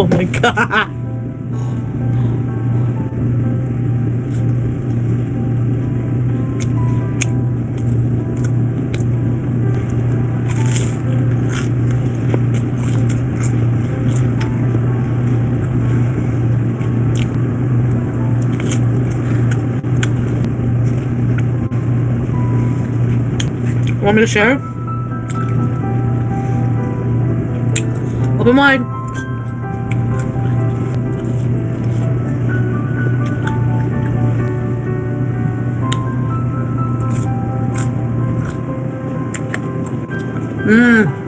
Oh Want me to share? Open wide. 嗯。